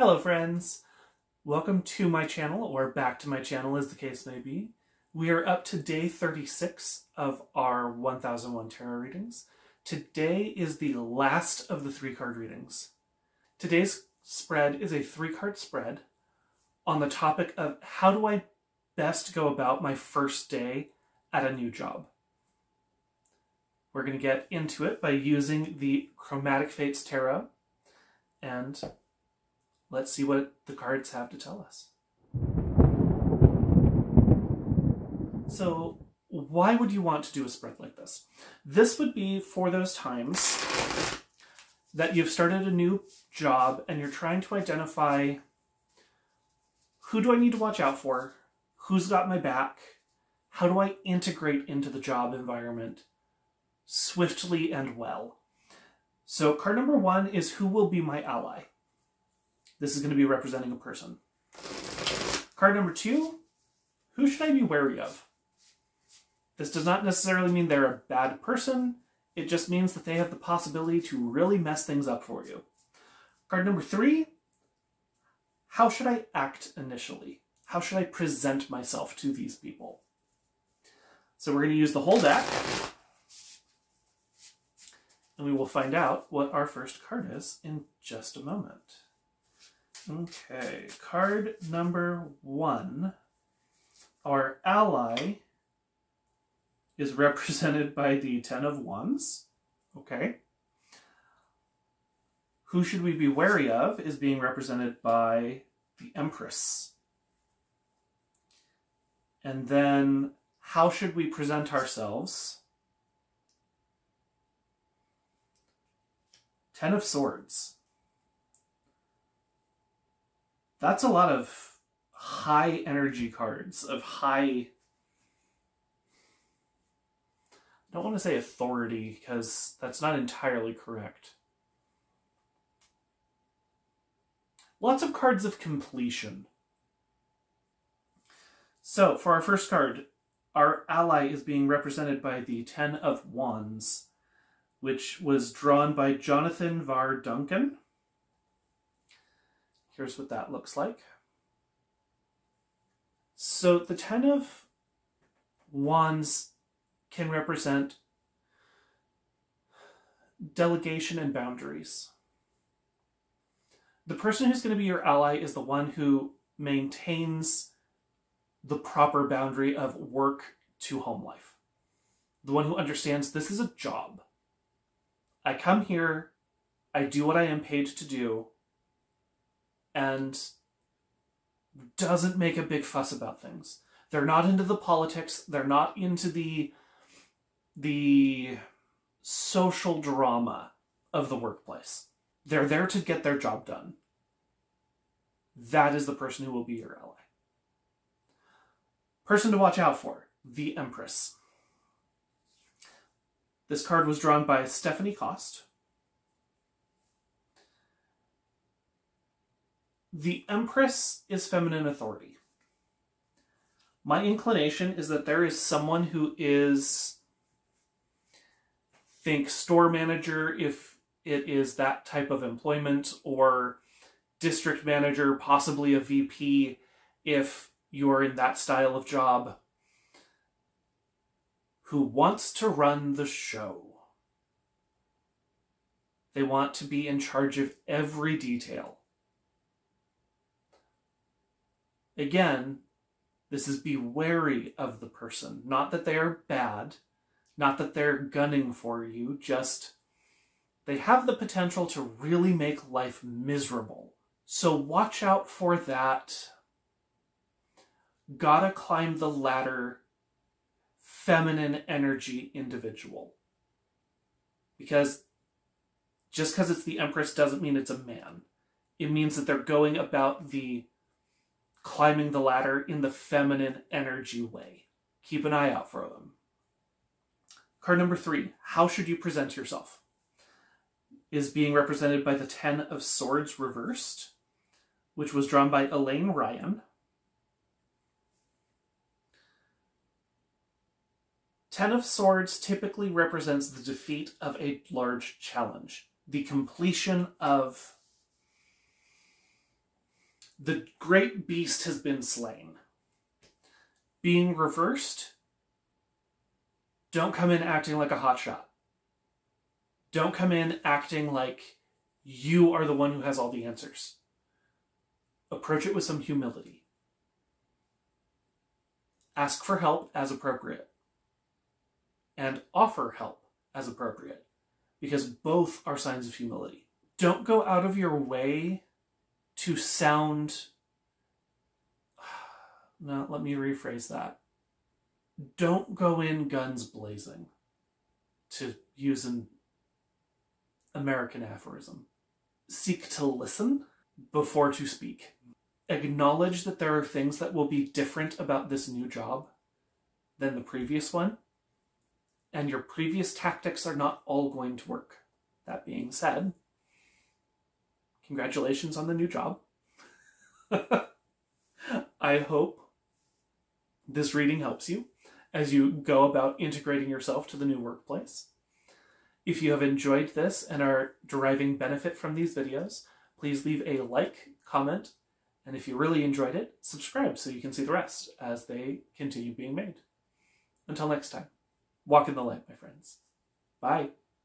Hello friends! Welcome to my channel, or back to my channel as the case may be. We are up to day 36 of our 1001 tarot readings. Today is the last of the three card readings. Today's spread is a three card spread on the topic of how do I best go about my first day at a new job. We're going to get into it by using the Chromatic Fates Tarot and let's see what the cards have to tell us. So, why would you want to do a spread like this? This would be for those times that you've started a new job and you're trying to identify who do I need to watch out for? Who's got my back? How do I integrate into the job environment swiftly and well? So, card number one is who will be my ally? This is going to be representing a person. Card number two, who should I be wary of? This does not necessarily mean they're a bad person. It just means that they have the possibility to really mess things up for you. Card number three, how should I act initially? How should I present myself to these people? So we're going to use the whole deck. And we will find out what our first card is in just a moment. Okay, card number one. Our ally is represented by the Ten of Wands. Okay. Who should we be wary of is being represented by the Empress. And then how should we present ourselves? Ten of Swords that's a lot of high energy cards, of high. I don't want to say authority because that's not entirely correct. Lots of cards of completion. So, for our first card, our ally is being represented by the Ten of Wands, which was drawn by Jonathan Vair Duncan. Here's what that looks like. So the Ten of Wands can represent delegation and boundaries. The person who's going to be your ally is the one who maintains the proper boundary of work to home life. The one who understands this is a job. I come here, I do what I am paid to do, and doesn't make a big fuss about things. They're not into the politics, they're not into the the social drama of the workplace. They're there to get their job done. That is the person who will be your ally. Person to watch out for, the Empress. This card was drawn by Stephanie Cost. The Empress is feminine authority. My inclination is that there is someone who is, think store manager if it is that type of employment, or district manager, possibly a VP if you're in that style of job, who wants to run the show. They want to be in charge of every detail. Again, this is be wary of the person. Not that they are bad, not that they're gunning for you, just they have the potential to really make life miserable. So watch out for that. Gotta climb the ladder, feminine energy individual. Because just because it's the Empress doesn't mean it's a man. It means that they're going about the climbing the ladder in the feminine energy way. Keep an eye out for them. Card number three, how should you present yourself? Is being represented by the Ten of Swords reversed, which was drawn by Elaine Ryan. Ten of Swords typically represents the defeat of a large challenge, the completion of The great beast has been slain. Being reversed, don't come in acting like a hotshot. Don't come in acting like you are the one who has all the answers. Approach it with some humility. Ask for help as appropriate. And offer help as appropriate. Because both are signs of humility. Don't go out of your way to sound. No, let me rephrase that. Don't go in guns blazing, to use an American aphorism. Seek to listen before to speak. Acknowledge that there are things that will be different about this new job than the previous one, and your previous tactics are not all going to work. That being said, congratulations on the new job. I hope this reading helps you as you go about integrating yourself to the new workplace. If you have enjoyed this and are deriving benefit from these videos, please leave a like, comment, and if you really enjoyed it, subscribe so you can see the rest as they continue being made. Until next time, walk in the light, my friends. Bye.